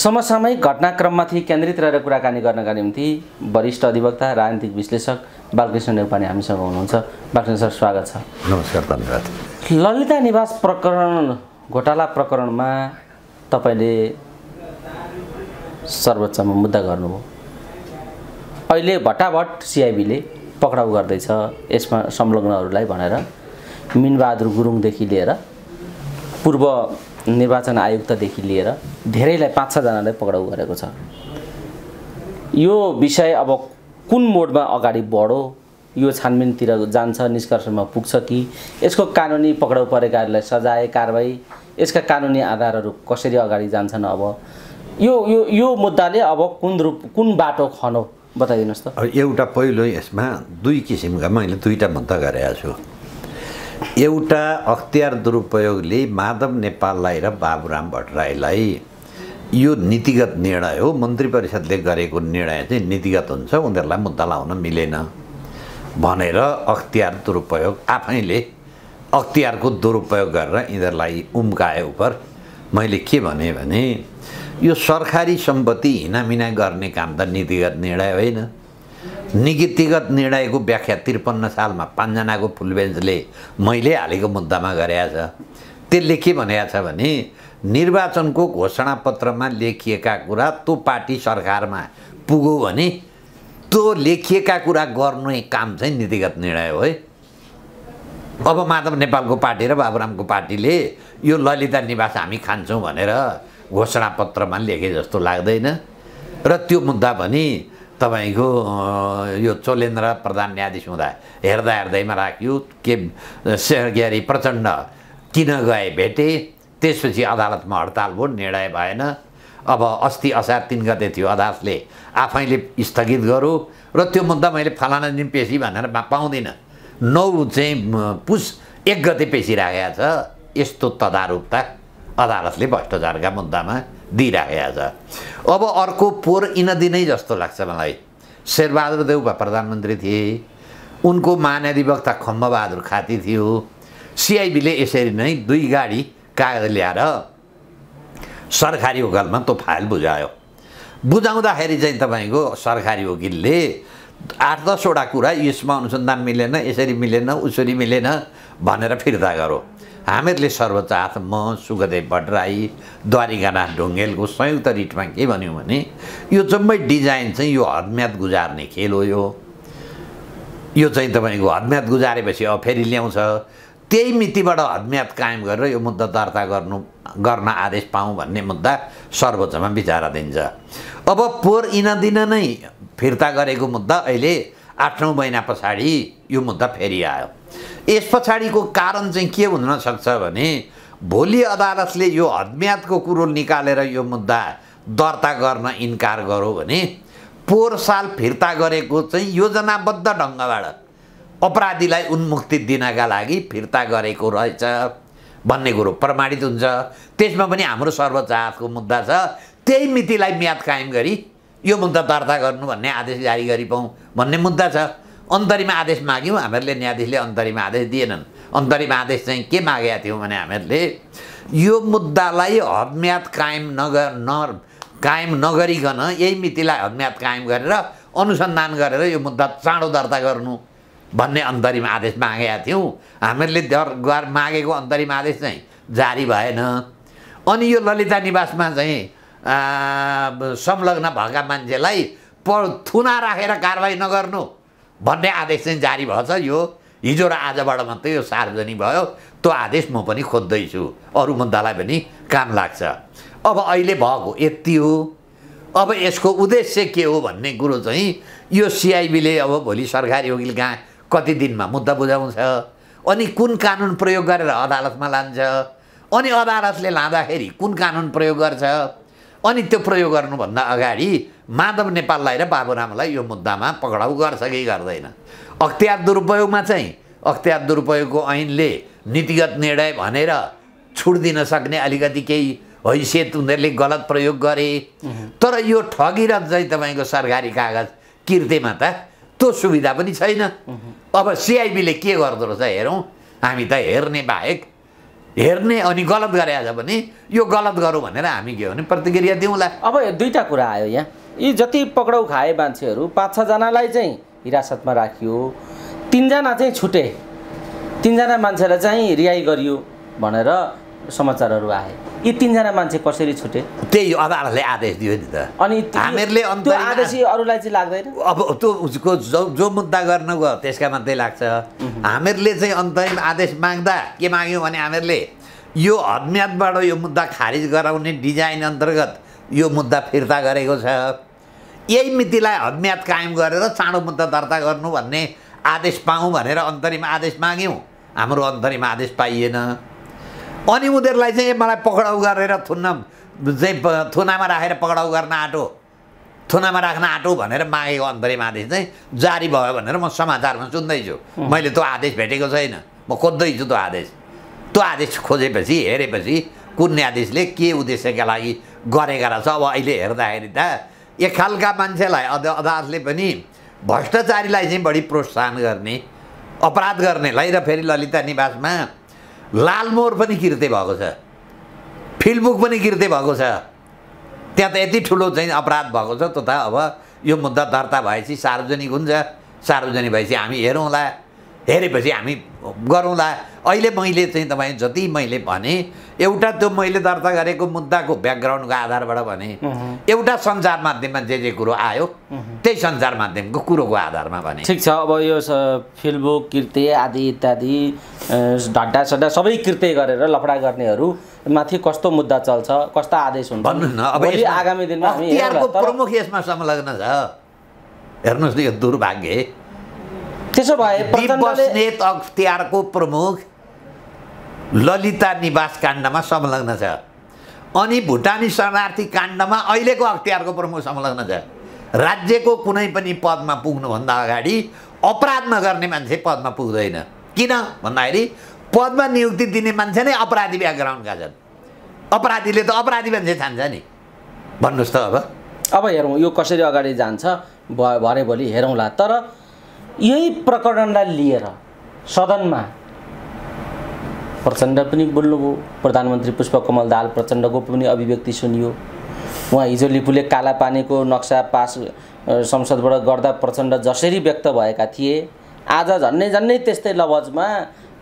समसामयिक घटनाक्रममाथि केन्द्रित रहेर कुराकानी गर्नका निम्ति वरिष्ठ अधिवक्ता राजनीतिक विश्लेषक बालकृष्ण नेउपाने हामीसँग हुनुहुन्छ। बालकृष्ण सर स्वागत छ। नमस्कार धन्यवाद। ललिता निवास प्रकरण घोटाला प्रकरणमा तपाईँले सर्वोच्चमा मुद्दा गर्नुभयो। अहिले भट्टाभट सिआइबीले पक्राउ गर्दैछ यसमा संलग्नहरूलाई भनेर मिनबहादुर गुरुङदेखि लिएर पूर्व निर्वाचन आयुक्तदेखि लिएर धेरैलाई पाँच छजनालाई पक्राउ गरेको छ। यो विषय अब कुन मोडमा अगाडि बढो यो छानबिनतिर जान्छ निष्कर्षमा पुग्छ कि? यसको कानुनी पक्राउ परेकाहरूलाई सजाय कारवाही यसका कानुनी आधारहरू कसरी अगाडि जान्छन् अब? यो यो यो मुद्दाले अब कुन रूप कुन बाटो खनो? बताइदिनुहोस् त। एउटा पहिलो यसमा दुई किसिमका मैले दुईवटा मुद्दा गरेका छु। एउटा अख्तियार दुरुपयोगले माधव नेपाललाई र बाबुराम भट्टराईलाई यो नीतिगत निर्णय हो। मन्त्री परिषदले गरेको निर्णय चाहिँ नीतिगत हुन्छ उनीहरूलाई मुद्दा लाउन मिलेन भनेर अख्तियार दुरुपयोग आफैले अख्तियारको दुरुपयोग गरेर यिनीहरूलाई उम्काए उप मैले के भने यो सरकारी सम्पत्ति हिनामिना गर्ने काम त नीतिगत निर्णय होइन। नीतिगत निर्णयको व्याख्या त्रिपन्न सालमा पाँचजनाको फुल बेन्चले मैले हालेको मुद्दामा गरेका छ। त्यसले के भनेको छ भने निर्वाचनको घोषणापत्रमा लेखिएका कुरा त्यो पार्टी सरकारमा पुग्यो भने त्यो लेखिएका कुरा गर्ने काम चाहिँ नीतिगत निर्णय हो है। अब माधव नेपालको पार्टी र बाबुरामको पार्टीले यो ललिता निवास हामी खान्छौँ भनेर घोषणापत्रमा लेखे जस्तो लाग्दैन। र त्यो मुद्दा पनि तपाईँको यो चोलेन्द्र प्रधान न्यायाधीश हुँदा हेर्दा हेर्दैमा राख्यो के अरे प्रचण्ड किन गए भेटे? त्यसपछि अदालतमा हडताल भयो निर्णय भएन। अब अस्ति असार तिन गते थियो अदालतले आफैले स्थगित गरौँ र त्यो मुद्दा मैले फलाना दिन पेसी भनेर पाउँदिनँ। नौ चाहिँ पुस एक गते पेसी राखेको छ। यस्तो तदारुकता अदालतले भ्रष्टाचारका मुद्दामा दिइराखेको छ अब अर्को पोहोर इनदिनै जस्तो लाग्छ मलाई शेरबहादुर देउपा प्रधानमन्त्री थिए उनको महाधिवक्ता खम्बबहादुर खाती थियो सिआइबीले यसरी नै दुई गाडी कागज ल्याएर सरकारी वकालमा त्यो फाइल बुझायो बुझाउँदाखेरि चाहिँ तपाईँको सरकारी वकिलले आठ दसवटा कुरा यसमा अनुसन्धान मिलेन यसरी मिलेन उसरी मिलेन भनेर फिर्ता गरौँ हामीहरूले सर्वोच्च हात म सुखदेव भट्टराई द्वारिकानाथ ढुङ्गेलको संयुक्त रिटमा के भन्यौँ भने यो जम्मै डिजाइन चाहिँ यो हदम्याद गुजार्ने खेल हो यो। यो चाहिँ तपाईँको हदम्याद गुजारेपछि अब फेरि ल्याउँछ। त्यही मितिबाट हदम्याद कायम गरेर यो मुद्दा दर्ता गर्नु गर्न आदेश पाऊँ भन्ने मुद्दा सर्वोच्चमा विचाराधीन छ अब पोहोर इनदिन नै फिर्ता गरेको मुद्दा अहिले आठ नौ महिना पछाडि यो मुद्दा फेरि आयो। यस पछाडिको कारण चाहिँ के हुनसक्छ भने भोलि अदालतले यो हदम्यादको कुरो निकालेर यो मुद्दा दर्ता गर्न इन्कार गऱ्यो भने पोहोर साल फिर्ता गरेको चाहिँ योजनाबद्ध ढङ्गबाट अपराधीलाई उन्मुक्ति दिनका लागि फिर्ता गरेको रहेछ भन्ने कुरो प्रमाणित हुन्छ। त्यसमा पनि हाम्रो सर्वोच्च मुद्दा छ त्यही मितिलाई म्याद कायम गरी यो मुद्दा दर्ता गर्नु भन्ने आदेश जारी गरिपाउँ भन्ने मुद्दा छ। अन्तरिम आदेश माग्यौँ हामीहरूले न्यायाधीशले अन्तरिम आदेश दिएनन् अन्तरिम आदेश चाहिँ के मागेका थियौँ भने हामीहरूले यो मुद्दालाई हदम्याद कायम नगर न कायम नगरिकन यही मितिलाई हदम्याद कायम गरेर अनुसन्धान गरेर यो मुद्दा चाँडो दर्ता गर्नु भन्ने अन्तरिम आदेश मागेका थियौँ हामीहरूले दर मागेको अन्तरिम आदेश चाहिँ जारी भएन अनि यो ललिता निवासमा चाहिँ संलग्न भएका मान्छेलाई प थुना राखेर कारवाही नगर्नु भन्ने आदेश चाहिँ जारी भएछ यो हिजो र आजबाट मात्रै यो सार्वजनिक भयो। त्यो आदेश म पनि खोज्दैछु। अरू मुद्दालाई पनि काम लाग्छ। अब अहिले भएको यति हो। अब यसको उद्देश्य के हो भन्ने कुरो चाहिँ यो सिआइबीले अब भोलि सरकारी वकिल कहाँ कति दिनमा मुद्दा बुझाउँछ? अनि कुन कानुन प्रयोग गरेर अदालतमा लान्छ? अनि अदालतले लाँदाखेरि कुन कानुन प्रयोग गर्छ? अनि त्यो प्रयोग गर्नुभन्दा अगाडि माधव नेपाललाई र बाबुरामलाई यो मुद्दामा पक्राउ गर्छ कि गर्दैन। अख्तियार दुरुपयोगमा चाहिँ अख्तियार दुरुपयोगको ऐनले नीतिगत निर्णय भनेर छुट दिन सक्ने अलिकति केही हैसियत उनीहरूले गलत प्रयोग गरे। तर यो ठगी र चाहिँ तपाईँको सरकारी कागज किर्तेमा त त्यो सुविधा पनि छैन। अब सिआइबीले के गर्दो रहेछ हेरौँ। हामी त हेर्ने बाहेक हेर्ने अनि गलत गरेछ भने यो गलत गरौँ भनेर हामी के हो भने प्रतिक्रिया दिउँला अब दुईवटा कुरा आयो यहाँ। यी जति पक्राउ खाए मान्छेहरू पाँच छजनालाई चाहिँ हिरासतमा राखियो। तिनजना चाहिँ छुटे। तिनजना मान्छेलाई चाहिँ रिहाई गरियो भनेर समाचारहरू आए। यी तिनजना मान्छे कसरी छुटे? त्यही अदालतले आदेश दियो नि त। अनि हामीहरूले आदेश अरूलाई चाहिँ लाग्दैन? अब त्यो उसको जो जो मुद्दा गर्न गयो त्यसका मात्रै लाग्छ। हामीहरूले चाहिँ अन्तरिम आदेश माग्दा के माग्यौँ भने हामीहरूले यो हदम्यादबाट यो मुद्दा खारिज गराउने डिजाइन अन्तर्गत यो मुद्दा फिर्ता गरेको छ। यही मितिलाई हदम्याद कायम गरेर चाँडो मुद्दा दर्ता गर्नु भन्ने आदेश पाऊँ भनेर अन्तरिम आदेश माग्यौँ। हाम्रो अन्तरिम आदेश पाइएन। अनि उनीहरूलाई चाहिँ मलाई पक्राउ गरेर थुन्न चाहिँ थुनामा राखेर पक्राउ गर्न आँटो। थुनामा राख्न आँटो भनेर मागेको अन्तरिम आदेश चाहिँ जारी भयो भनेर म समाचारमा सुन्दैछु। मैले त्यो आदेश भेटेको छैन। म खोज्दैछु त्यो आदेश। त्यो आदेश खोजेपछि हेरेपछि कुन न्यायाधीशले के उद्देश्यका लागि गरेका रहेछ। अब अहिले हेर्दाखेरि त एक खालका मान्छेलाई अद अदालतले पनि भ्रष्टाचारीलाई चाहिँ बढी प्रोत्साहन गर्ने अपराध गर्नेलाई र फेरि ललिता निवासमा लालमोहर पनि किर्ते भएको छ। फिल्डबुक पनि किर्ते भएको छ। त्यहाँ त यति ठुलो चाहिँ अपराध भएको छ त त अब यो मुद्दा दर्ता भएपछि सार्वजनिक हुन्छ। सार्वजनिक भएपछि हामी हेरौँला। हेरेपछि हामी गरौँला अहिले मैले चाहिँ तपाईँ जति मैले भने एउटा त्यो मैले दर्ता गरेको मुद्दाको ब्याकग्राउन्डको आधारबाट भने एउटा सञ्चार माध्यममा जे जे कुरो आयो त्यही सञ्चार माध्यमको कुरोको आधारमा भने। ठिक छ अब यो फिल्बुक किर्ते आदि इत्यादि ढड्डा सड्डा सबै किर्ते गरेर लफडा गर्नेहरू माथि कस्तो मुद्दा चल्छ कस्ता आदेश हुन्छ? भन्नुहोस् न अब आगामी दिनमा प्रमुख यसमा संलग्न छ। हेर्नुहोस् न यो दुर्भाग्य। त्यसो भए बस्नेत अख्तियारको प्रमुख ललिता निवास काण्डमा संलग्न छ। अनि भुटानी शरणार्थी काण्डमा अहिलेको अख्तियारको प्रमुख संलग्न छ। राज्यको कुनै पनि पदमा पुग्नुभन्दा अगाडि अपराध नगर्ने मान्छे पदमा पुग्दैन। किन? भन्दाखेरि पदमा नियुक्ति दिने मान्छे नै अपराधी ब्याकग्राउन्डका छन्। अपराधीले त अपराधी मान्छे छान्छ नि। भन्नुहोस् त अब। अब हेरौँ यो कसरी अगाडि जान्छ भ- भरे भोलि हेरौँला। तर यही प्रकरणलाई लिएर सदनमा प्रचण्ड पनि बोल्नुभयो प्रधानमन्त्री पुष्पकमल दाहाल प्रचण्डको पनि अभिव्यक्ति सुनियो। उहाँ हिजो लिपुले काला पानीको नक्सा पास संसदबाट गर्दा प्रचण्ड जसरी व्यक्त भएका थिए आज झन्नै झन्नै त्यस्तै लवजमा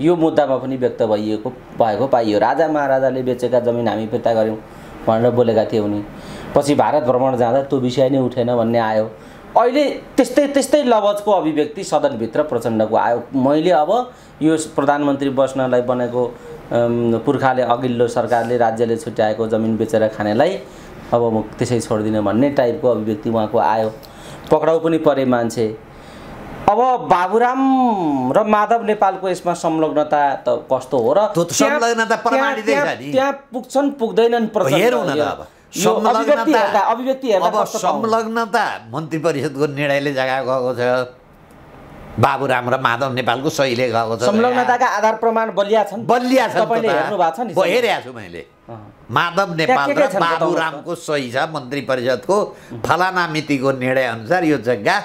यो मुद्दामा पनि व्यक्त भइएको भएको पाइयो। राजा महाराजाले बेचेका जमिन हामी फिर्ता गऱ्यौँ भनेर बोलेका थिए उनी। पछि भारत भ्रमण जाँदा त्यो विषय नै उठेन भन्ने आयो। अहिले त्यस्तै त्यस्तै लवजको अभिव्यक्ति सदनभित्र प्रचण्डको आयो। मैले अब यो प्रधानमन्त्री बस्नलाई बनेको पुर्खाले अघिल्लो सरकारले राज्यले छुट्याएको जमिन बेचेर खानेलाई अब म त्यसै छोड्दिनँ भन्ने टाइपको अभिव्यक्ति उहाँको आयो। पक्राउ पनि परे मान्छे। अब बाबुराम र माधव नेपालको यसमा संलग्नता त कस्तो हो र। त्यहाँ पुग्छन् पुग्दैनन् अब? संलग्नता मन्त्री परिषदको निर्णयले जग्गा गएको छ। बाबुराम र माधव नेपालको सहीले गएको छ। संलग्नताका आधार प्रमाण बलिया छन्। बलिया छ तपाईँले हेर्नु भएको छ नि हेरेको छु मैले। माधव नेपाल र छन्? बाबुरामको सही छ। मन्त्री परिषदको फलाना मितिको निर्णय अनुसार यो जग्गा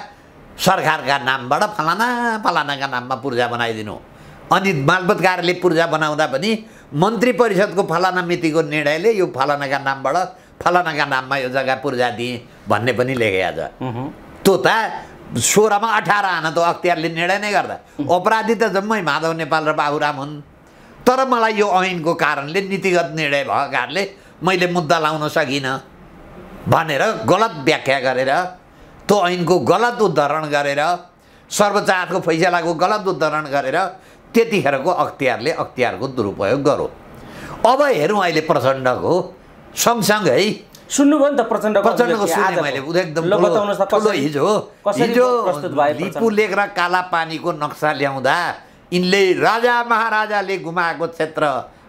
सरकारका नामबाट फलाना फलानाका नाममा पूर्जा बनाइदिनु। अनि मालपतकारले पूर्जा बनाउँदा पनि मन्त्री परिषदको फलाना मितिको निर्णयले यो फलानाका नामबाट फलानाका नाममा यो जग्गा पूर्जा दिएँ भन्ने पनि छ मह्म। त्यो त सोह्रमा अठार आना त अख्तियारले निर्णय नै गर्दा। अपराधी त जम्मै माधव नेपाल र बाबुराम हुन्। तर मलाई यो ऐनको कारणले नीतिगत निर्णय भएको कारणले मैले मुद्दा लाउन सकिनँ भनेर गलत व्याख्या गरेर त्यो ऐनको गलत उद्धरण गरेर सर्वोच्च आठको फैसलाको गलत उद्धरण गरेर त्यतिखेरको अख्तियारले अख्तियारको दुरुपयोग गरो। अब हेरौँ अहिले प्रचण्डको सँगसँगै सुन्नुभयो नि त प्रचण्डको प्रचण्डको सुने। मैले एकदम ल ठुलो हिजो हिजो प्रचण्ड? लिपु लेख र काला पानीको नक्सा ल्याउँदा यिनले राजा महाराजाले गुमाएको क्षेत्र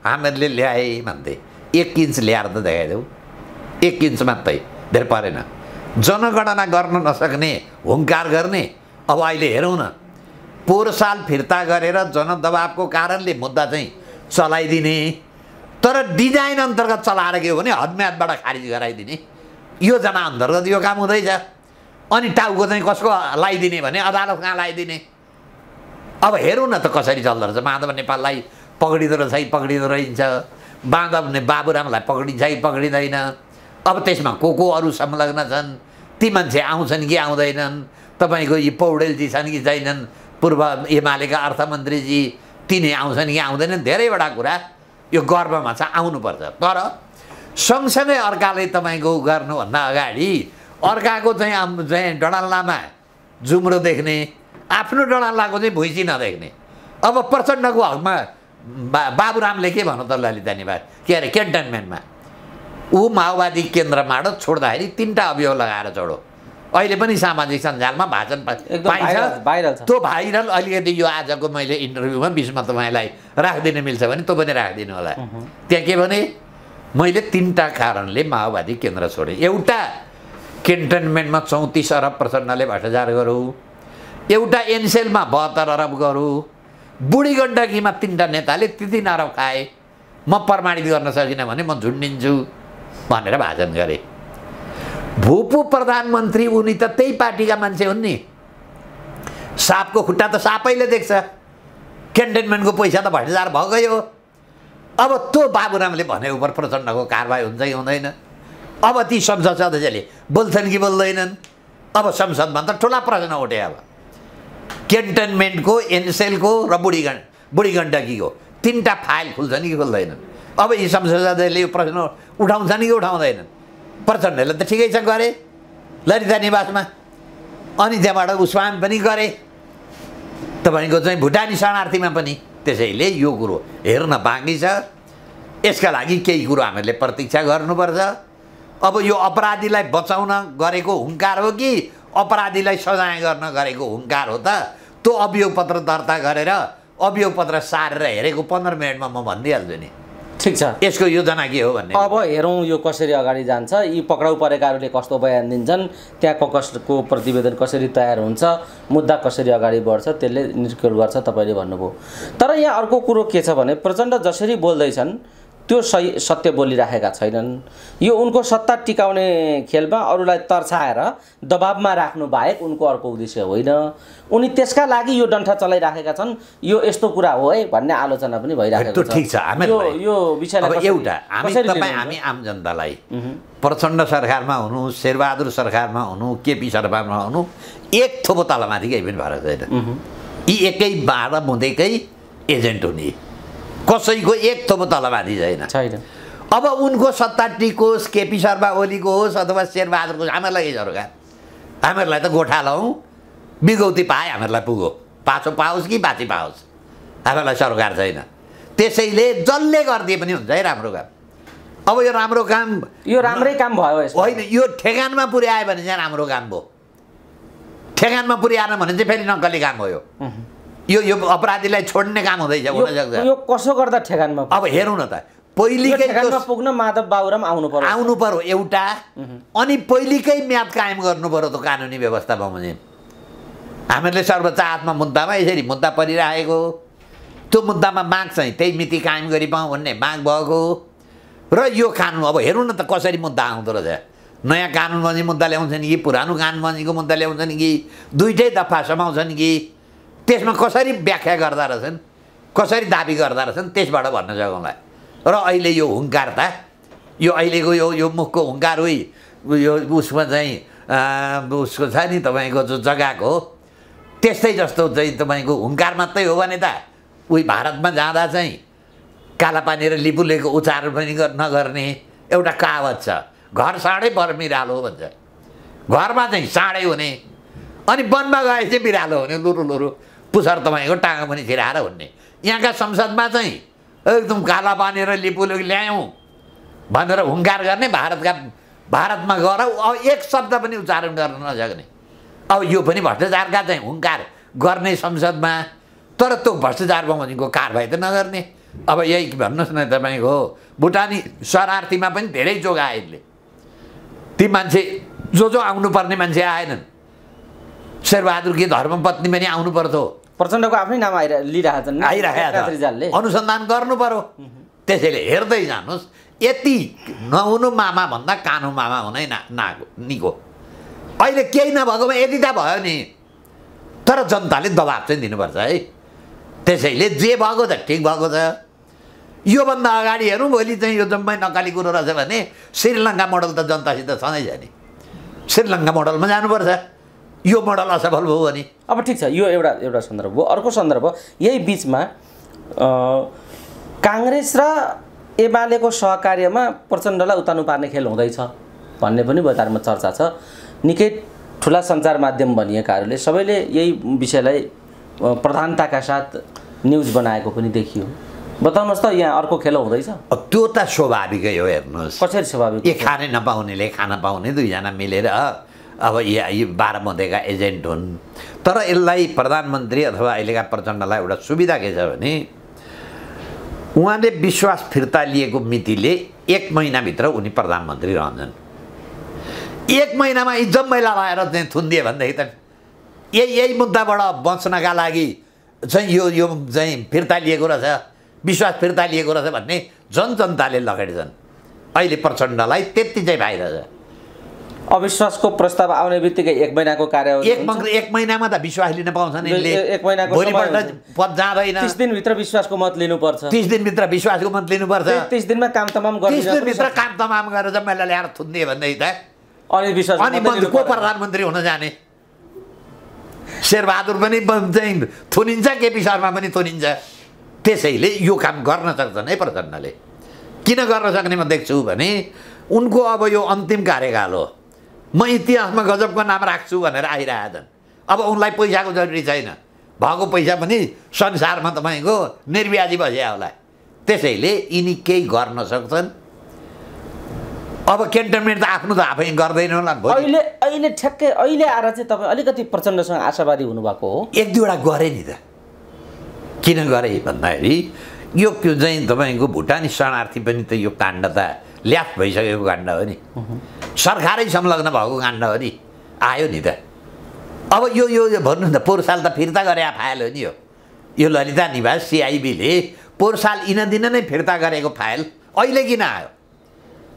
हामीहरूले ल्याए भन्थे। एक इन्च ल्याएर त देखाइदेऊ एक इन्च मात्रै। धेरै परेन। जनगणना गर्न नसक्ने हुङ्कार गर्ने। अब अहिले हेरौँ न। पोहोर साल फिर्ता गरेर जनदबावको कारणले मुद्दा चाहिँ चलाइदिने। तर डिजाइन अन्तर्गत चलाएर हो भने हदम्यादबाट खारिज गराइदिने। योजना अन्तर्गत यो काम हुँदैछ। अनि टाउको चाहिँ कसको लगाइदिने भने अदालत कहाँ लगाइदिने अब हेरौँ न त कसरी चल्दो रहेछ माधव नेपाललाई पक्रिँदो रहेछ कि पक्रिँदो रहन्छ। बाँधा भने बाबुरामलाई पक्रिन्छ कि पक्रिँदैन। अब त्यसमा को को अरू संलग्न छन्? ती मान्छे आउँछन् कि आउँदैनन्? तपाईँको यी पौडेलजी छन् कि छैनन्? पूर्व एमालेका अर्थमन्त्रीजी तिनी आउँछन् कि आउँदैनन्? धेरैवटा कुरा यो गर्वमा चाहिँ आउनुपर्छ। तर सँगसँगै अर्काले तपाईँको गर्नुभन्दा अगाडि अर्काको चाहिँ चाहिँ डडल्लामा जुम्रो देख्ने आफ्नो डडल्लाको चाहिँ भुइँची नदेख्ने। अब प्रचण्डको हकमा बा बाबुरामले के भन्नु त ललिता निवास? के अरे क्यान्टनमेन्टमा ऊ माओवादी केन्द्रबाट छोड्दाखेरि तिनवटा अभियोग लगाएर छोडो अहिले पनि सामाजिक सञ्जालमा भाषण पा- एकदम भाइरल- भाइरल छ। त्यो भाइरल अलिकति यो आजको मैले इन्टरभ्यूमा बिचमा तपाईँलाई राखिदिन मिल्छ भने तँ पनि राखिदिनु होला। त्यहाँ के भने मैले तिनवटा कारणले माओवादी केन्द्र छोडेँ। एउटा क्यान्टनमेन्टमा चौतिस अरब प्रचण्डले भ्रष्टाचार गरौँ। एउटा एनसेलमा बहत्तर अरब गरौँ। बुढी गण्डकीमा तिनवटा नेताले तिन अरब खाए म प्रमाणित गर्न सकिनँ भने म झुन्डिन्छु भनेर भाषण गरेँ। भूपू प्रधानमन्त्री उनी त त्यही पार्टीका मान्छे हुन् नि। सापको खुट्टा त सापैले देख्छ। क्यान्टनमेन्टको पैसा त भ्रष्टाचार भएकै हो। अब त्यो बाबुरामले भने उप प्रचण्डको कारवाही हुन्छ कि हुँदैन? अब ती संसद सदस्यले बोल्छन् कि बोल्दैनन्? अब संसदमा त ठुला प्रश्न उठे अब। क्यान्टनमेन्टको एनसेलको र बुढी गण्ड बुढी गण्डकीको तिनवटा फाइल खुल्छन् कि खुल्दैनन्? अब यी संसद सदस्यले यो प्रश्न उठाउँछन् कि उठाउँदैनन्? प्रचण्डले त ठिकै छ गरे। ललिता निवासमा। अनि त्यहाँबाट उस्मान पनि गरे। तपाईँको चाहिँ भुटानी शरणार्थीमा पनि त्यसैले यो कुरो हेर्न बाँकी छ। यसका लागि केही कुरो हामीहरूले प्रतीक्षा गर्नुपर्छ। अब यो अपराधीलाई बचाउन गरेको हुङ्कार हो कि अपराधीलाई सजाय गर्न गरेको हुङ्कार हो त? त्यो अभियोग पत्र दर्ता गरेर अभियोग पत्र सारेर हेरेको पन्ध्र मिनटमा म भनिदिइहाल्छु नि। ठिक छ। यसको योजना के हो भन्ने? अब हेरौँ यो कसरी अगाडि जान्छ। यी पक्राउ परेकाहरूले कस्तो बयान दिन्छन्? त्यहाँको कसको प्रतिवेदन कसरी तयार हुन्छ? मुद्दा कसरी अगाडि बढ्छ? त्यसले निर्क्युल गर्छ तपाईँले भन्नुभयो। तर यहाँ अर्को कुरो के छ भने प्रचण्ड जसरी बोल्दैछन् त्यो सही सत्य बोलिराखेका छैनन्। यो उनको सत्ता टिकाउने खेलमा अरूलाई तर्साएर दबाबमा राख्नु बाहेक उनको अर्को उद्देश्य होइन। उनी त्यसका लागि यो डन्ठा चलाइराखेका छन्। यो यस्तो कुरा हो है भन्ने आलोचना पनि ठिक छ। यो यो विषयलाई एउटा हामी आम जनतालाई प्रचण्ड सरकारमा हुनु शेरबहादुर सरकारमा हुनु केपी सरकारमा हुनु एक थोपो तलमाथि केही पनि फरक छैन यी एकै बाँडा बुँदेकै एजेन्ट हुने कसैको एक थोपो तलमाथि छैन छैन। अब उनको सत्ता टिकोस् केपी शर्मा ओलीको होस् अथवा शेरबहादुरको हामीहरूलाई के सरकार हामीहरूलाई त गोठा लाउँ बिगौती पाए हामीहरूलाई पुगो। पाछो पाओस् कि बाँची पाओस्? हामीहरूलाई सरकार छैन। त्यसैले जसले गरिदिए पनि हुन्छ है राम्रो काम। अब यो राम्रो काम यो राम्रै काम भयो होइन यो ठेगानमा पुर्यायो भने चाहिँ राम्रो काम भयो। ठेगानमा पुर्याएन भने चाहिँ फेरि नक्कली काम हो यो यो अपराधीलाई छोड्ने काम हुँदैछ हुनसक्छ यो कसो गर्दा ठेगानमा? अब हेरौँ न त पहिलेकै पुग्न माधव बाबुराम आउनु पर्यो। आउनु पर्यो एउटा अनि पहिलेकै म्याद कायम गर्नु पर्यो त कानुनी व्यवस्था बमोजिम। हामीहरूले सर्वोच्च आत्मा मुद्दामा यसरी मुद्दा परिरहेको त्यो मुद्दामा माग चाहिँ त्यही मिति कायम गरी पाऊँ भन्ने माग भएको र यो कानुन अब हेरौँ न त कसरी मुद्दा आउँदो रहेछ। नयाँ कानुन बन्जी मुद्दा ल्याउँछन् कि पुरानो कानुन बन्जीको मुद्दा ल्याउँछन् कि दुइटै दफा समाउँछन् कि त्यसमा कसरी व्याख्या गर्दा रहेछन्? कसरी दाबी गर्दा रहेछन्? त्यसबाट भन्न सकौँला र अहिले यो हुङ्कार त यो अहिलेको यो यो मुखको हुङ्कार उही यो उसमा चाहिँ उसको छ नि तपाईँको जो जग्गाको त्यस्तै जस्तो चाहिँ तपाईँको हुङ्कार मात्रै हो भने त उही भारतमा जाँदा चाहिँ कालापानी र लिपुलेको उच्चारण पनि गर- नगर्ने एउटा कहावत छ। घर साँडै बर बिरालो भन्छ। घरमा चाहिँ साँडै हुने अनि वनमा गए चाहिँ बिरालो हुने लुरु लुरु पुछर तपाईँको टाँगा पनि छिराएर हुने यहाँका संसदमा चाहिँ एकदम कालापानी र लिपुले ल्यायौँ भनेर हुङ्कार गर्ने भारतका भारतमा गएर अब एक शब्द पनि उच्चारण गर्न नसक्ने। अब यो पनि भ्रष्टाचारका चाहिँ हुङ्कार गर्ने संसदमा तर त्यो भ्रष्टाचार बमोजिमको कारवाही त नगर्ने। अब यही भन्नुहोस् न तपाईँको भुटानी शरणार्थीमा पनि धेरै जोग ती मान्छे जो जो आउनुपर्ने मान्छे आएनन्। शेरबहादुरकी धर्मपत्नी पनि आउनु पर्थ्यो प्रचण्डको आफ्नै नाम आइरह लिइरहेछन्। आइरहेको रिजालले अनुसन्धान गर्नु पर्यो। त्यसैले हेर्दै जानुहोस् यति नहुनु मामा भन्दा कानु मामा हुनै ना नाको निको अहिले केही नभएकोमा यति त भयो नि। तर जनताले दबाब चाहिँ दिनुपर्छ है। त्यसैले जे भएको छ ठिक भएको छ। योभन्दा अगाडि हेरौँ भोलि चाहिँ यो जम्मै नकाली कुरो रहेछ भने श्रीलङ्का मोडल त जनतासित छँदैछ नि। श्रीलङ्का मोडलमा जानुपर्छ। यो मोडल असफल भयो भने अब ठिक छ यो एउटा एउटा सन्दर्भ हो। अर्को सन्दर्भ यही बिचमा काङ्ग्रेस र एमालेको सहकार्यमा प्रचण्डलाई उतानु पार्ने खेल हुँदैछ भन्ने पनि बजारमा चर्चा छ। निकै ठुला सञ्चार माध्यम भनिएकाहरूले सबैले यही विषयलाई प्रधानताका साथ न्युज बनाएको पनि देखियो। बताउनुहोस् त यहाँ अर्को खेल हुँदैछ। त्यो त स्वाभाविकै हो हेर्नुहोस्। कसरी स्वाभाविक? ए खाने नपाउनेले खाना पाउने दुईजना मिलेर अब या यी बाह्र मधेका एजेन्ट हुन्। तर यसलाई प्रधानमन्त्री अथवा अहिलेका प्रचण्डलाई एउटा सुविधा के छ भने उहाँले विश्वास फिर्ता लिएको मितिले एक महिनाभित्र उनी प्रधानमन्त्री रहन्छन्। एक महिनामा यी जम्मै लगाएर चाहिँ थुनिदिए भनेदेखि त यही यही मुद्दाबाट बच्नका लागि चाहिँ यो यो चाहिँ फिर्ता लिएको रहेछ विश्वास फिर्ता लिएको रहेछ भन्ने जन जनताले लगेछन् अहिले प्रचण्डलाई त्यति चाहिँ भइरहेछ अविश्वासको प्रस्ताव आउने बित्तिकै एक महिनाको कार्यावधि एक एक महिनामा त विश्वास लिन पाउँछन् एक महिनाको। पद जाँदैन। तिस दिनभित्र विश्वासको मत लिनुपर्छ। तिस दिनभित्र विश्वासको मत लिनुपर्छ। तिस दिनमा काम तमाम तिस दिनभित्र सक्छ। काम तमाम गरेर जम्मै ल्याएर थुनिदिए भनेदेखि त। अनि विश्वास अनि को प्रधानमन्त्री हुन जाने? शेरबहादुर पनि चाहिँ थुनिन्छ केपी शर्मा पनि थुनिन्छ। त्यसैले यो काम गर्न सक्छन् है प्रचण्डले। किन गर्न सक्ने म देख्छु भने उनको अब यो अन्तिम कार्यकाल हो। म इतिहासमा गजबको नाम राख्छु भनेर आइरहेछन्। अब उनलाई पैसाको जरुरी छैन। भएको पैसा पनि संसारमा तपाईँको निर्व्याजी बसिया होला। त्यसैले यिनी केही गर्न सक्छन्। अब क्यान्टनमेन्ट त आफ्नो त आफै गर्दैन होला अहिले अहिले ठ्याक्कै अहिले आएर चाहिँ तपाईँ अलिकति प्रचण्डसँग आशावादी हुनुभएको हो। एक दुईवटा गरे नि त। किन गरे भन्दाखेरि यो चाहिँ तपाईँको भुटानी शरणार्थी पनि त यो काण्ड त ल्याप भइसकेको काण्ड हो नि सरकारै संलग्न भएको काण्ड हो नि आयो नि त अब यो यो भन्नु न पोहोर साल त फिर्ता गरे फाइल हो नि यो यो ललिता निवास सिआइबीले पोहोर साल इनदिन नै फिर्ता गरेको फाइल अहिले किन आयो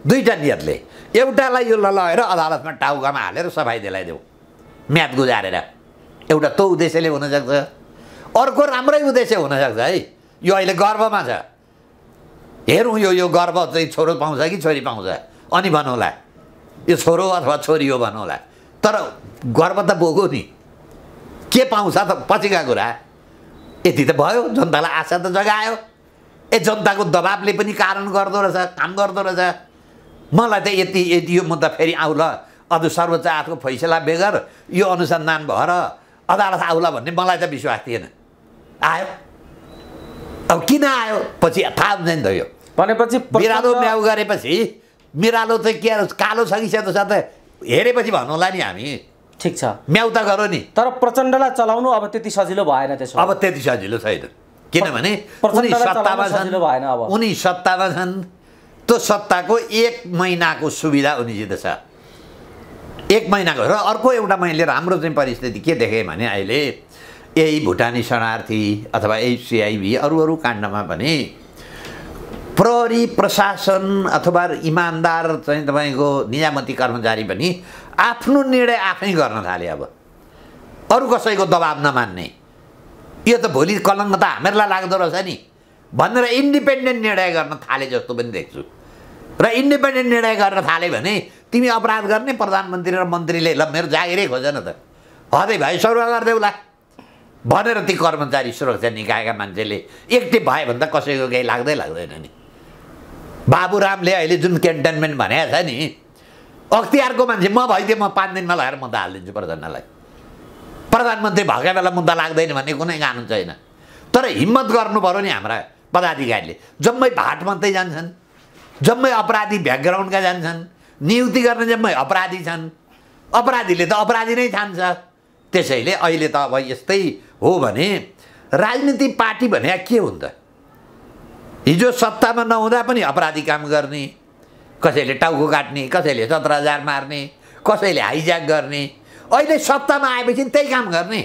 दुईवटा नियतले एउटालाई यो लगेर अदालतमा टाउकामा हालेर सफाइ दिलाइदेऊ म्याद गुजारेर एउटा त्यो उद्देश्यले हुनसक्छ अर्को राम्रै उद्देश्य हुनसक्छ है यो अहिले गर्वमा छ हेरौँ यो यो गर्व चाहिँ छोरो पाउँछ कि छोरी पाउँछ? अनि भनौँला यो छोरो अथवा छोरी हो भनौँला तर गर्व त बोको नि। के पाउँछ त पछिका कुरा? यति त भयो जनतालाई आशा त जगायो। ए जनताको दबाबले पनि कारण गर्दो रहेछ काम गर्दो रहेछ। मलाई त यति यति यो मुद्दा फेरि आउला अझ सर्वोच्च आठको फैसला बेगर यो अनुसन्धान भएर अदालत आउला भन्ने मलाई त विश्वास थिएन। आयो? अब किन आयो? पछि थाहा हुन्छ नि त यो। भनेपछि बिरालो म्याउ गरेपछि बिरालो चाहिँ के कालो छ कि सेतो छ त हेरेपछि भन्नुला नि हामी। ठिक छ। म्याउ त गरौँ नि। तर प्रचण्डलाई चलाउनु अब त्यति सजिलो भएन त्यसो अब त्यति सजिलो छैन। किनभने उनी सत्तामा। छन्। उनी सत्तामा छन्। त्यो सत्ताको एक महिनाको सुविधा उनीसित छ। एक महिनाको र अर्को एउटा मैले राम्रो चाहिँ परिस्थिति के देखेँ भने अहिले यही भुटानी शरणार्थी अथवा यही सिआइबी अरू अरू काण्डमा पनि प्रहरी प्रशासन अथवा इमान्दार चाहिँ तपाईँको निजामती कर्मचारी पनि आफ्नो निर्णय आफै गर्न थाले अब। अरू कसैको दबाब नमान्ने। यो त भोलि कलङ्क त हामीहरूलाई लाग्दो रहेछ नि। भनेर इन्डिपेन्डेन्ट निर्णय गर्न थाले जस्तो पनि देख्छु। र इन्डिपेन्डेन्ट निर्णय गर्न थाले भने तिमी अपराध गर्ने प्रधानमन्त्री र मन्त्रीले ल मेरो जागिरै खोज त। हदै भाइ सरुवा गरिदेऊला भनेर ती कर्मचारी सुरक्षा निकायका मान्छेले एक्टिभ भयो भने त कसैको केही लाग्दै लाग्दैन नि। बाबुरामले अहिले जुन क्यान्टनमेन्ट भनेको छ नि अख्तियारको मान्छे म भइदिएँ म पाँच दिनमा लगाएर मुद्दा हालिदिन्छु प्रधानलाई। प्रधानमन्त्री भएका बेला मुद्दा लाग्दैन भन्ने कुनै कानुन छैन। तर हिम्मत गर्नु पऱ्यो नि हाम्रा पदाधिकारीले। जम्मै भाट मात्रै जान्छन् जम्मै अपराधी ब्याकग्राउन्डका जान्छन् नियुक्ति गर्ने जम्मै अपराधी छन्। अपराधीले त अपराधी नै ठान्छ त्यसैले अहिले त अब यस्तै हो भने राजनीति पार्टी भने के हुन्छ हिजो सत्तामा नहुँदा पनि अपराधी काम गर्ने कसैले टाउको काट्ने कसैले सत्र हजार मार्ने कसैले हाइज्याक गर्ने अहिले सत्तामा आएपछि त्यही काम गर्ने।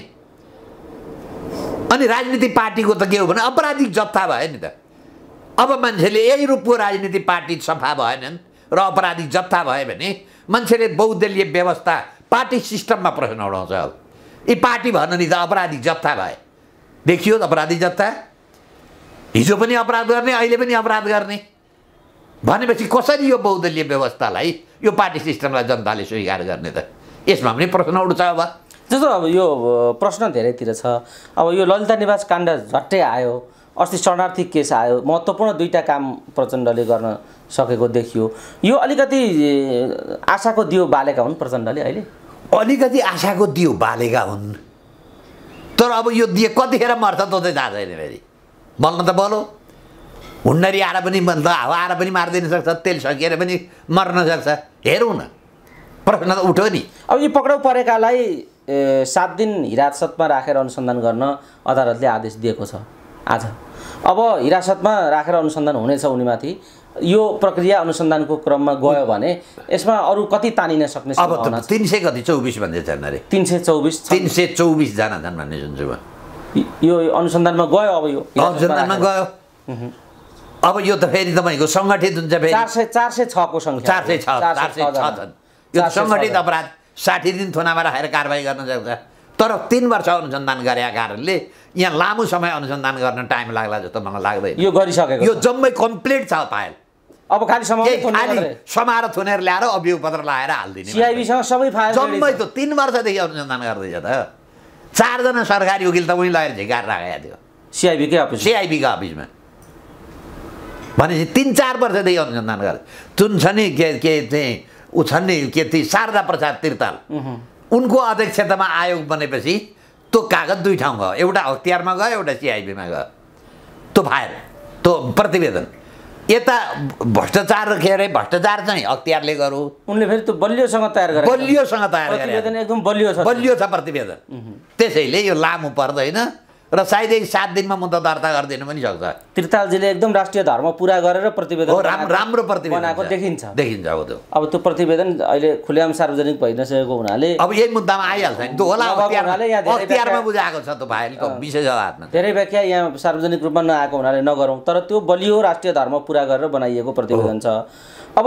अनि राजनीतिक पार्टीको त के हो भने अपराधिक जत्था भयो नि त। अब मान्छेले यही रूपको राजनीतिक पार्टी सफा भएनन् र अपराधिक जत्था भयो भने मान्छेले बहुदलीय व्यवस्था पार्टी सिस्टममा प्रश्न उठाउँछ। अब यी पार्टी भन्न नि त अपराधिक जत्था भए। देखियो अपराधिक जत्था हिजो पनि अपराध गर्ने अहिले पनि अपराध गर्ने। भनेपछि कसरी यो बहुदलीय व्यवस्थालाई यो पार्टी सिस्टमलाई जनताले स्वीकार गर्ने त? यसमा पनि प्रश्न उठ्छ अब। जस्तो अब यो प्रश्न धेरैतिर छ। अब यो ललिता निवास काण्ड झट्टै आयो अस्ति शरणार्थी केस आयो महत्त्वपूर्ण दुईवटा काम प्रचण्डले गर्न सकेको देखियो। यो अलिकति आशाको दियो बालेका हुन् प्रचण्डले अहिले? अलिकति आशाको दियो बालेका हुन्। तर अब यो दिए कतिखेर मर्छ त चाहिँ थाहा छैन फेरि। बल्न त बलो। हुन्डरी आएर पनि बन्द हावा आएर पनि मारिदिन सक्छ तेल सकिएर पनि मर्न सक्छ। हेरौँ न। प्रश्न त उठ्यो नि। अब यो पक्राउ परेकालाई सात दिन हिरासतमा राखेर अनुसन्धान गर्न अदालतले आदेश दिएको छ। आज। अब हिरासतमा राखेर अनुसन्धान हुनेछ उनीमाथि। यो प्रक्रिया अनुसन्धानको क्रममा गयो भने यसमा अरू कति तानिन सक्ने अब त तिन सय कति चौबिस भन्दैछन् अरे तिन सय चौबिस। तिन सय चौबिसजना छन् भन्ने सुन्छु म। यो अनुसन्धानमा गयो अब यो। अनुसन्धानमा। गयो। अब यो त फेरि तपाईँको सङ्गठित हुन्छ फेरि। चार सय चार सय छको सङ्ख्या। चार सय छ चार सय छ जना। छन् यो सङ्गठित। अपराध। साठी दिन थुनामा राखेर कारवाही गर्न सक्छ तर तिन वर्ष अनुसन्धान गरेका कारणले यहाँ लामो समय अनुसन्धान गर्न टाइम लाग्ला जस्तो मलाई लाग्दैन। यो गरिसकेको यो। जम्मै कम्प्लिट छ फाइल अब खालि समाएर थुनेर ल्याएर। अभियोग पत्र लगाएर हालिदिने सिआइबीसँग सबै फाइल जम्मै त तिन वर्षदेखि अनुसन्धान गर्दैछ त। चारजना सरकारी वकिल त उहीँ लगेर झिकाएर राखेको थियो। सिआइबीकै अफिस सिआइबीको अफिसमा। भनेपछि तिन चार वर्षदेखि अनुसन्धान गरे। जुन छ नि के के चाहिँ ऊ छन् नि के ती शारदा प्रसाद तिर्ताल। उनको अध्यक्षतामा आयोग बनेपछि त्यो कागज दुई ठाउँ गयो एउटा अख्तियारमा गयो एउटा सिआइबीमा गयो। त्यो फायर त्यो प्रतिवेदन। यता भ्रष्टाचार के अरे भ्रष्टाचार चाहिँ अख्तियारले गरौँ। उनले फेरि त्यो बलियोसँग तयार गरे। बलियोसँग तयार गरे। एकदम बलियो छ। बलियो छ प्रतिवेदन। त्यसैले यो लामो पर्दैन। र सायदै सात दिनमा मुद्दा दर्ता गरिदिनु पनि सक्छ। त्रितालजीले एकदम राष्ट्रिय धर्म पुरा गरेर प्रतिवेदन राम राम्रो प्रतिवेदन बनाएको। देखिन्छ। देखिन्छ अब त्यो। अब त्यो प्रतिवेदन अहिले खुलेआम सार्वजनिक भइ नसकेको हुनाले अब यही मुद्दामा आइहाल्छ नि। त्यो होला अख्तियारमा बुझाएको छ त्यो फाइलको विशेष हातमा। धेरै व्याख्या यहाँ सार्वजनिक रूपमा नआएको हुनाले नगरौँ। तर त्यो बलियो राष्ट्रिय धर्म पुरा गरेर बनाइएको प्रतिवेदन छ। अब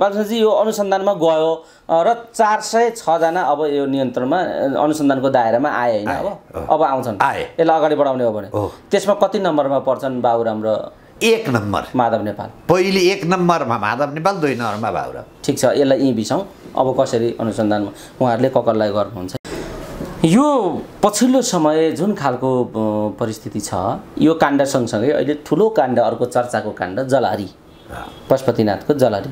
बालकृष्णजी यो अनुसन्धानमा गयो र चार सय छजना अब यो नियन्त्रणमा अनुसन्धानको दायरामा आए होइन अब। अब आउँछन्। आए। यसलाई अगाडि बढाउने हो भने। त्यसमा कति नम्बरमा पर्छन् बाबुराम र एक नम्बर। माधव नेपाल? पहिले एक नम्बरमा माधव नेपाल दुई नम्बरमा भाउरा ठिक छ यसलाई यहीँ बिछौँ अब कसरी अनुसन्धानमा उहाँहरूले ककरलाई गर्नुहुन्छ? यो पछिल्लो समय जुन खालको परिस्थिति छ यो काण्ड सँगसँगै अहिले ठुलो काण्ड अर्को चर्चाको काण्ड जलारी। पशुपतिनाथको जलरी।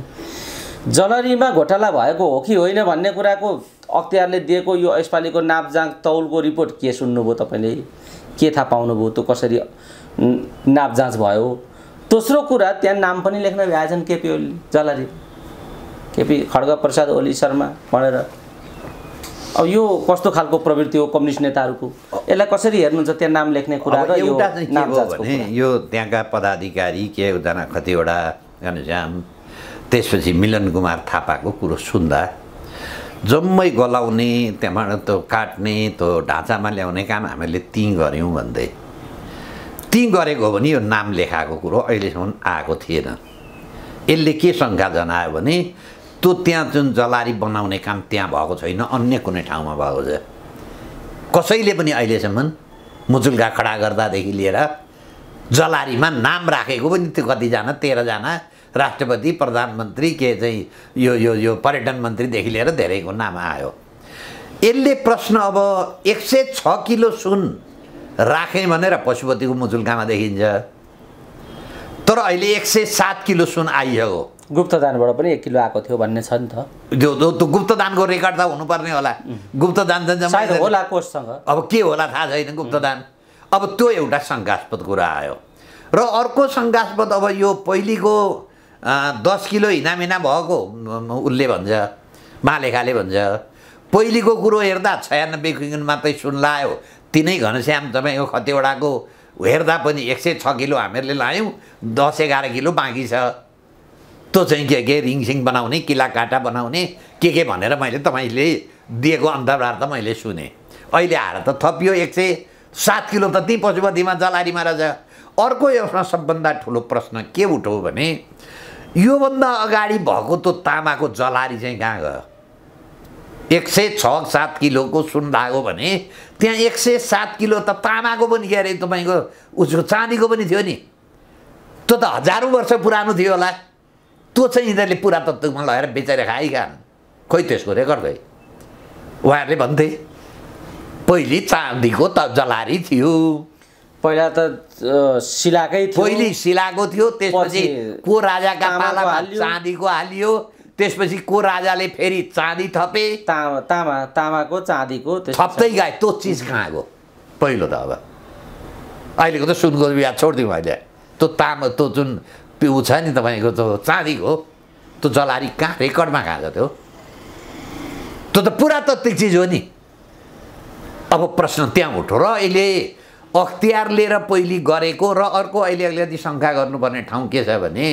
जलरीमा घोटाला भएको हो कि होइन भन्ने कुराको अख्तियारले दिएको यो यसपालिको नापजाँच तौलको रिपोर्ट के सुन्नुभयो तपाईँले? के थाहा पाउनुभयो त्यो कसरी नापजाँच भयो? दोस्रो कुरा त्यहाँ नाम पनि लेख्न भ्याएछन् केपी ओली जलरी। केपी खड्ग प्रसाद ओली शर्मा भनेर। अब यो कस्तो खालको प्रवृत्ति हो कम्युनिस्ट नेताहरूको? यसलाई कसरी हेर्नुहुन्छ त्यहाँ नाम लेख्ने कुरा र? यो त्यहाँका पदाधिकारी के एकजना कतिवटा घनश्याम त्यसपछि मिलन कुमार थापाको कुरो सुन्दा जम्मै गलाउने त्यहाँबाट त्यो काट्ने त्यो ढाँचामा ल्याउने काम हामीले ती गऱ्यौँ भन्दै। ती गरेको हो भने यो नाम लेखाएको कुरो अहिलेसम्म आएको थिएन। यसले के शङ्का जनायो भने त्यो त्यहाँ जुन जलारी बनाउने काम त्यहाँ भएको छैन अन्य कुनै ठाउँमा भएको छ। कसैले पनि अहिलेसम्म मुचुल्का खडा गर्दादेखि लिएर जलारीमा नाम राखेको पनि त्यो कतिजना तेह्रजना राष्ट्रपति प्रधानमन्त्री के चाहिँ यो यो यो पर्यटन मन्त्रीदेखि लिएर धेरैको नाम आयो। यसले प्रश्न अब एक सय छ किलो सुन राखेँ भनेर पशुपतिको मुचुल्कामा देखिन्छ। तर अहिले एक सय सात किलो सुन आइसक्यो। गुप्तदानबाट पनि एक किलो आएको थियो भन्ने छ नि त। त्यो त्यो गुप्तदानको रेकर्ड त हुनुपर्ने होला। गुप्तदान सायद होला कोषसँग। अब के होला थाहा छैन गुप्तदान। अब त्यो एउटा शङ्कास्पद कुरा आयो। र अर्को शङ्कास्पद अब यो पहिलेको दस किलो हिनामिना भएको उसले भन्छ महालेखाले भन्छ। पहिलेको कुरो हेर्दा छयानब्बे किलो मात्रै सुन लायो। तिनै घनश्याम तपाईँको कतिवटाको। हेर्दा पनि एक सय छ किलो हामीहरूले लायौँ दस एघार किलो बाँकी छ। त्यो चाहिँ के के रिङसिङ बनाउने किला काटा बनाउने के के भनेर मैले तपाईँले दिएको अन्तर्वार्ता मैले सुने। अहिले आएर त थपियो एक सय सात किलो त ती पशुपतिमा जलारीमा रहेछ अर्को यसमा सबभन्दा ठुलो प्रश्न के उठो भने योभन्दा अगाडि भएको त्यो तामाको जलारी चाहिँ कहाँ गयो? एक सय छ सात किलोको सुन लाग्यो भने त्यहाँ एक सय सात किलो त तामाको पनि के अरे तपाईँको उसको चाँदीको पनि थियो नि। त्यो त हजारौँ वर्ष पुरानो थियो होला। त्यो चाहिँ यिनीहरूले पुरातत्वमा लगेर बेचेर खाइखान्। खोइ त्यसको रेकर्ड खोइ। उहाँहरूले भन्थे पहिले चाँदीको त जलारी थियो। पहिला त शिलाकै थियो। पहिले शिलाको थियो त्यसपछि पछि को राजाका पालामा। चाँदीको हालियो त्यसपछि को राजाले फेरि चाँदी थपे? तामा तामा तामाको चाँदीको थप्दै गए त्यो चिज कहाँ गयो? पहिलो त अब। अहिलेको त सुनको बिहा छोडिदिउँ अहिले त्यो तामा त्यो जुन ऊ छ नि तपाईँको त्यो चाँदीको त्यो जलारी कहाँ रेकर्डमा कहाँ छ त्यो त्यो त पुरातात्विक चिज हो नि। अब प्रश्न त्यहाँ उठ्यो र अहिले अख्तियारले र पहिले गरेको र अर्को अहिले अलिकति शङ्का गर्नुपर्ने ठाउँ के छ भने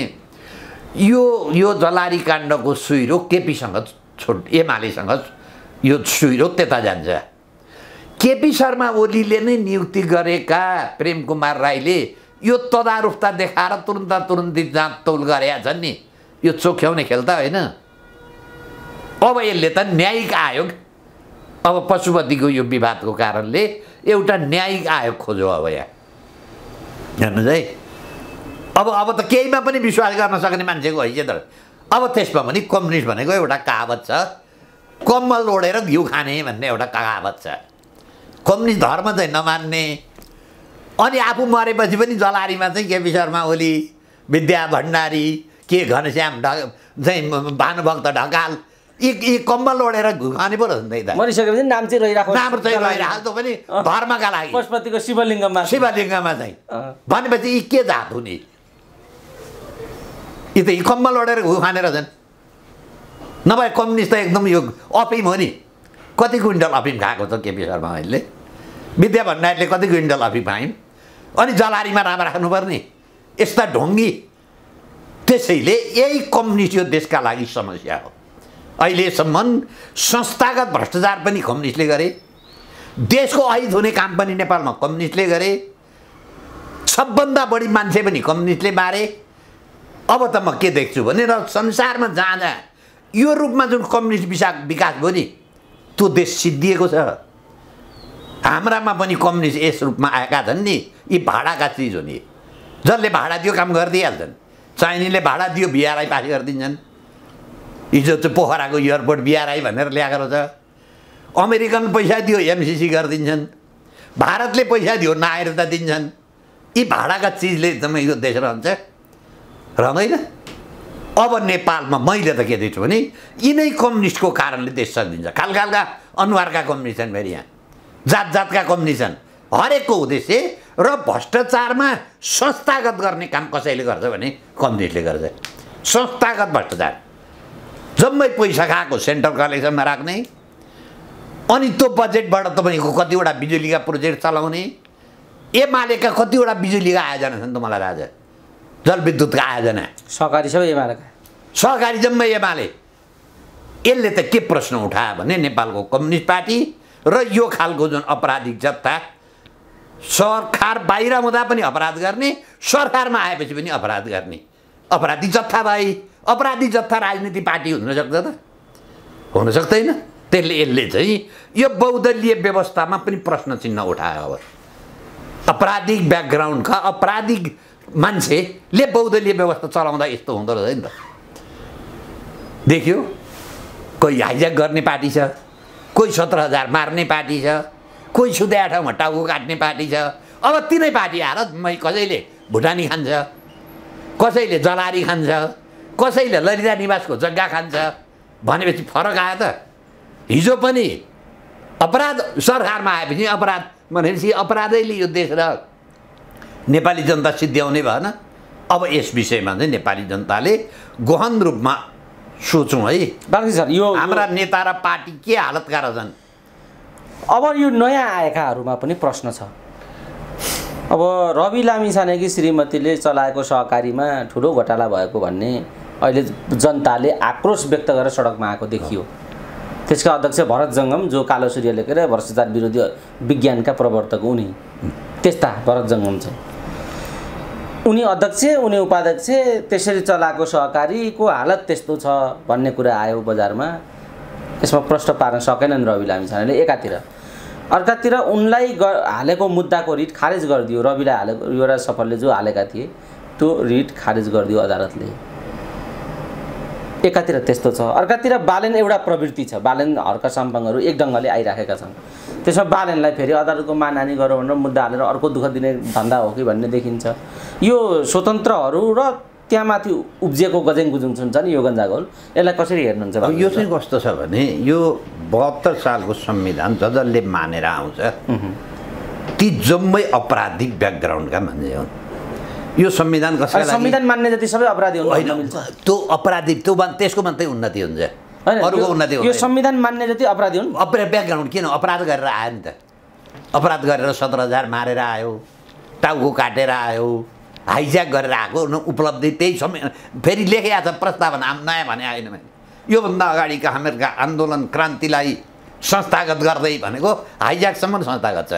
यो यो जलारी काण्डको सुइरो केपीसँग छोड एमालेसँग यो सुइरो त्यता जान्छ। केपी शर्मा ओलीले नै नियुक्ति गरेका प्रेम कुमार राईले यो तदारुफता देखाएर तुरुन्त तुरुन्ती जाँच तौल गरेका छन् नि। यो चोख्याउने खेल त होइन। अब यसले त न्यायिक आयोग अब पशुपतिको यो विवादको कारणले एउटा न्यायिक आयोग खोज्यो अब यहाँ। हेर्नुहोस् है। अब अब त केहीमा पनि विश्वास गर्न सक्ने मान्छेको हैसियत अब त्यसमा पनि कम्युनिस्ट भनेको एउटा कहावत छ कम्मल ओढेर घिउ खाने भन्ने एउटा कहावत छ। कम्युनिस्ट धर्म चाहिँ नमान्ने। अनि आफू मरेपछि पनि जलारीमा चाहिँ केपी शर्मा ओली विद्या भण्डारी के घनश्याम ढ चाहिँ भानुभक्त ढकाल यी यी कम्बल ओढेर घिउ खाने पो रहेछ नि त। मरिसकेपछि नाम चाहिँ रहिरहेको नाम चाहिँ भइरहेको पनि धर्मका लागि। पशुपतिको शिवलिङ्गमा। शिवलिङ्गमा चाहिँ। भनेपछि यी के जात हुने? यी त यी कम्बल ओढेर घु खाने रहेछन् नभए कम्युनिस्ट त एकदम यो अफिम हो नि। कति क्विन्टल अफिम खाएको छ केपी शर्मा ओलीले विद्या भण्डारीले कति क्विन्टल अफिम खायौँ अनि जलारीमा राम राख्नुपर्ने। यस्ता ढोङ्गी। त्यसैले यही कम्युनिस्ट यो देशका लागि समस्या हो। अहिलेसम्म संस्थागत भ्रष्टाचार पनि कम्युनिस्टले गरे। देशको अहित हुने काम पनि नेपालमा कम्युनिस्टले गरे। सबभन्दा बढी मान्छे पनि कम्युनिस्टले मारे। अब त म के देख्छु भने र संसारमा जहाँ यो रूपमा जुन कम्युनिस्ट विसा विकास भयो नि त्यो देश सिद्धिएको छ। हाम्रामा पनि कम्युनिस्ट यस रूपमा आएका छन् नि यी भाडाका चिज हो नि। जसले भाडा दियो काम गरिदिइहाल्छन्। चाइनीले भाडा दियो बिआरआई पास गरिदिन्छन्। हिजो चाहिँ पोखराको एयरपोर्ट बिआरआई भनेर ल्याएको रहेछ। अमेरिकन पैसा दियो एमसिसी गरिदिन्छन्। भारतले पैसा दियो नागरिकता दिन्छन्। यी भाडाका चिजले एकदमै यो देश रहन्छ। रहँदैन। अब नेपालमा मैले त के देख्छु भने यिनै कम्युनिस्टको कारणले देश सकिदिन्छ खाल खालका अनुहारका कम्युनिस्ट छन् फेरि यहाँ। जात जातका कम्युनिस्ट छन्। हरेकको उद्देश्य र भ्रष्टाचारमा संस्थागत गर्ने काम कसैले गर्छ भने कम्युनिस्टले गर्छ। संस्थागत भ्रष्टाचार। जम्मै पैसा खाएको सेन्ट्रल कलेक्सनमा राख्ने। अनि त्यो बजेटबाट तपाईँको कतिवटा बिजुलीका प्रोजेक्ट चलाउने। एमालेका कतिवटा बिजुलीका आयोजना छन् त मलाई छ जलविद्युतका आयोजना। सहकारी सबै एमालेका। सहकारी जम्मै एमाले। यसले त के प्रश्न उठायो भने नेपालको कम्युनिस्ट पार्टी र यो खालको जुन अपराधिक जत्था सरकार बाहिर हुँदा पनि अपराध गर्ने सरकारमा आएपछि पनि अपराध गर्ने। अपराधी जत्था भाइ। अपराधी जत्था राजनीति पार्टी हुन सक्छ त? हुन सक्दैन। त्यसले यसले चाहिँ यो बहुदलीय व्यवस्थामा पनि प्रश्न चिन्ह उठायो अब। अपराधिक ब्याकग्राउन्डका अपराधिक मान्छेले बहुदलीय व्यवस्था चलाउँदा यस्तो हुँदो रहेछ नि त। देखियो कोही हाइज्याक गर्ने पार्टी छ कोही सत्र हजार मार्ने पार्टी छ कोही सुत्या ठाउँमा टाउको काट्ने पार्टी छ। अब तिनै पार्टी आएर मै कसैले भुटानी खान्छ कसैले जलारी खान्छ कसैले ललिता निवासको जग्गा खान्छ? भनेपछि फरक आयो त। हिजो पनि अपराध सरकारमा आएपछि अपराध भनेपछि अपराधैले यो देश र नेपाली जनता सिद्ध्याउने भएन। अब यस विषयमा चाहिँ नेपाली जनताले गहन रूपमा सोचौँ है। बालकृष्ण सर यो हाम्रा नेता र पार्टी के हालतका रहेछन् अब यो नयाँ आएकाहरूमा पनि प्रश्न छ। अब रवि लामिछानेकी श्रीमतीले चलाएको सहकारीमा ठुलो घोटाला भएको भन्ने अहिले जनताले आक्रोश व्यक्त गरेर सडकमा आएको देखियो। त्यसका अध्यक्ष भरत जङ्गम जो कालो सूर्य लेखेर भ्रष्टाचार विरोधी विज्ञानका प्रवर्तक उनी त्यस्ता भरत जङ्गम चाहिँ उनी अध्यक्ष उनी उपाध्यक्ष त्यसरी चलाएको सहकारीको हालत त्यस्तो छ भन्ने कुरा आयो बजारमा। यसमा प्रश्न पार्न सकेनन् रवि लामिछानेले एकातिर। अर्कातिर उनलाई ग हालेको मुद्दाको रिट खारेज गरिदियो। रविलाई हालेको युवराज सफलले जो हालेका थिए त्यो रिट खारेज गरिदियो अदालतले। एकातिर त्यस्तो छ। अर्कातिर बालेन एउटा प्रवृत्ति छ। बालेन हर्क साम्पाङहरू एक ढङ्गले आइराखेका छन्। त्यसमा बालेनलाई फेरि अदालतको मानहानि गरौँ भनेर मुद्दा हालेर अर्को दुःख दिने धन्दा हो कि भन्ने देखिन्छ। यो स्वतन्त्रहरू र त्यहाँ माथि उब्जिएको गजेङ गुजुङ हुन्छ नि यो गन्जागोल यसलाई कसरी हेर्नुहुन्छ यो चाहिँ कस्तो छ भने यो बहत्तर सालको संविधान ज जसले मानेर आउँछ ती जम्मै अपराधिक ब्याकग्राउन्डका मान्छे हुन्। यो संविधान कसैलाई संविधान मान्ने जति सबै अपराधी होइन त्यो अपराधी त्यो त्यसको मात्रै उन्नति हुन्छ। अरूको उन्नति यो संविधान मान्ने जति अपराधी हुन्। ब्याकग्राउन्ड किन? अपराध गरेर आयो नि त। अपराध गरेर सत्र हजार मारेर आयो टाउको काटेर आयो हाइज्याक गरेर आएको उपलब्धि त्यही समय फेरि लेखेको छ प्रस्तावना आम- नयाँ भने आएन भने। योभन्दा अगाडिका हामीहरूका आन्दोलन क्रान्तिलाई संस्थागत गर्दै भनेको हाइज्याकसम्म संस्थागत छ।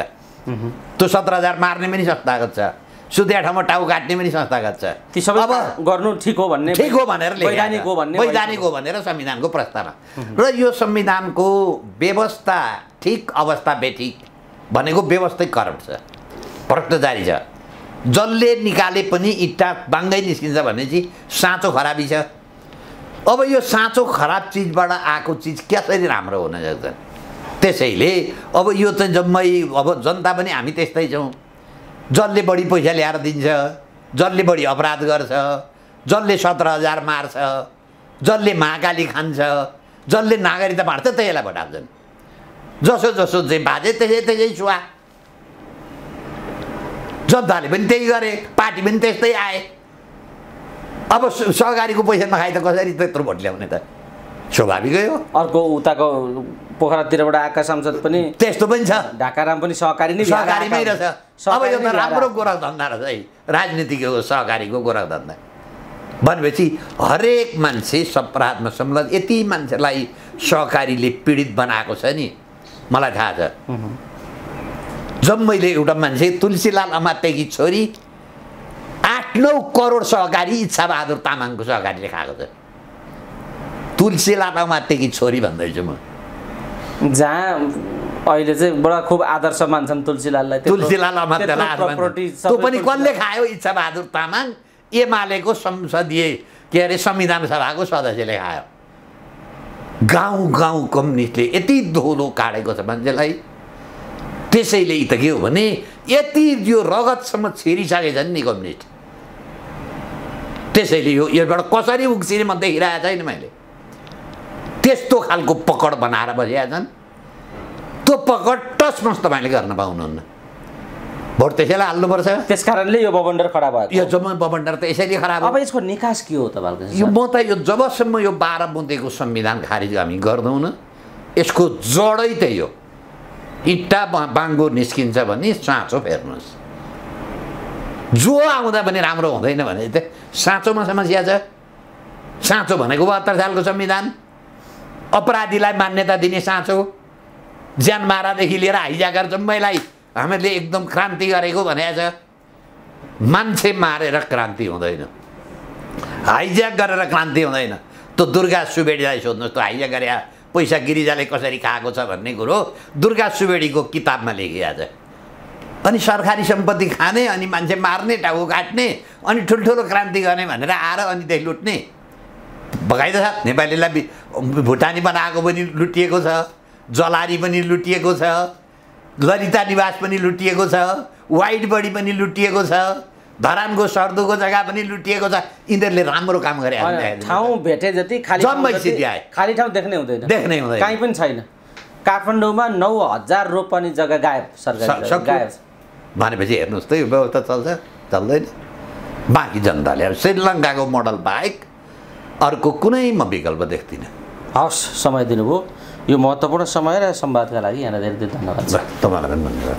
त्यो सत्र हजार मार्ने पनि संस्थागत छ। सुत्या ठाउँमा टाउ काट्ने पनि संस्थागत छ। ती सबै अब गर्नु ठिक हो भन्ने ठिक हो भनेर। वैधानिक हो भन्ने वैधानिक हो भनेर संविधानको प्रस्तावना र यो संविधानको व्यवस्था ठिक अवस्था बेठिक भनेको व्यवस्थै करप्ट छ। भ्रष्टाचारी छ। जसले निकाले पनि इट्टा बाङ्गै निस्किन्छ भने चाहिँ साँचो खराबी छ। अब यो साँचो खराब चिजबाट आएको चिज कसरी राम्रो हुन सक्छ? त्यसैले अब यो चाहिँ जम्मै अब जनता पनि हामी त्यस्तै छौँ। जसले बढी पैसा ल्याएर दिन्छ जसले बढी अपराध गर्छ जसले सत्र हजार मार्छ जसले महाकाली खान्छ जसले नागरिकता बाँड्छ त्यसैलाई भटाउँछन् जसो जसो चाहिँ बाजे त्यसै त्यसै छुवा। जनताले पनि त्यही गरे पार्टी पनि त्यस्तै आए। अब सहकारीको पैसा नखाइ त कसरी त्यत्रो भोट ल्याउने त? स्वाभाविकै हो। अर्को उताको पोखरातिरबाट आएका सांसद पनि त्यस्तो पनि छ। ढाकाराम पनि सहकारी नै सहकारीमै रहेछ। अब यो त राम्रो। गोरख धन्दा रहेछ है। राजनीतिको सहकारीको गोरख धन्दा भनेपछि हरेक मान्छे अपराधमा संलग्न यति मान्छेलाई सहकारीले पीडित बनाएको छ नि। मलाई थाहा छ। जम्मैले एउटा मान्छे तुलसीलाल अमात्यकी छोरी आठ नौ करोड सहकारी इच्छाबहादुर तामाङको सहकारीले खाएको छ। तुलसीलाल अमात्यकी छोरी भन्दैछु म। जहाँ अहिले चाहिँ बडा खुब आदर्श मान्छन् तुलसीलाललाई तुलसीलाल। त्यो पनि कसले खायो? इच्छाबहादुर तामाङ एमालेको संसदीय के अरे संविधान सभाको सदस्यले खायो। गाउँ गाउँ कम्युनिस्टले यति धोलो काटेको छ मान्छेलाई। त्यसैले त के हो भने यति यो रगतसम्म छिरिसकेछन् नि कम्युनिस्ट। त्यसैले यो योबाट कसरी उक्सिने म देखिरहेको छैन मैले। त्यस्तो खालको पकड बनाएर बसिया छन्। त्यो पकड टचमस तपाईँले गर्न पाउनुहुन्न। भोट त्यसैलाई हाल्नुपर्छ। त्यस कारणले यो बबन्डर खडा भएको। यो जम्मै बबन्डर त यसैले खराब अब यसको निकास के हो तपाईँहरूको यो म त यो जबसम्म यो बाह्र बुँदेको संविधान खारिज हामी गर्दैनौँ यसको जडै त्यही हो इट्टा बाङ्गो निस्किन्छ भने साँचो फेर्नुहोस्। जो आउँदा पनि राम्रो हुँदैन भने त साँचोमा समस्या छ। साँचो भनेको बहत्तर सालको संविधान। अपराधीलाई मान्यता दिने साँचो ज्यान मारादेखि लिएर हाइजागर जम्मैलाई हामीहरूले एकदम क्रान्ति गरेको भनेको छ। मान्छे मारेर क्रान्ति हुँदैन। हाइज्याक गरेर क्रान्ति हुँदैन। त्यो दुर्गा सुवेडीलाई सोध्नुहोस् त्यो हाइज्याक गरे पैसा गिरिजाले कसरी खाएको छ? भन्ने कुरो दुर्गा सुवेडीको किताबमा लेखिया छ। अनि सरकारी सम्पत्ति खाने अनि मान्छे मार्ने टाउको काट्ने अनि ठुल्ठुलो क्रान्ति गर्ने भनेर आएर अनि त्यही लुट्ने। भगाइदिएछ नेपालीलाई बि- भुटानी बनाएको पनि लुटिएको छ जलारी पनि लुटिएको छ ललिता निवास पनि लुटिएको छ वाइट बडी पनि लुटिएको छ धरानको सर्दोको जग्गा पनि लुटिएको छ यिनीहरूले राम्रो काम गरे ठाउँ भेटे जति खाली। खाली ठाउँ देख्नै हुँदैन देख्नै हुँदैन। कहीँ पनि छैन काठमाडौँमा नौ हजार रोपनी जग्गा गायब सरकारी। गायब भनेपछि हेर्नुहोस् त यो व्यवस्था चल्छ चल्दैन बाँकी जनताले अब श्रीलङ्काको मोडल बाहेक अर्को कुनै म विकल्प देख्दिनँ? हवस् समय दिनुभयो। यो महत्त्वपूर्ण समय र संवादका लागि यहाँलाई धेरै धेरै धन्यवाद। तपाईँलाई पनि धन्यवाद।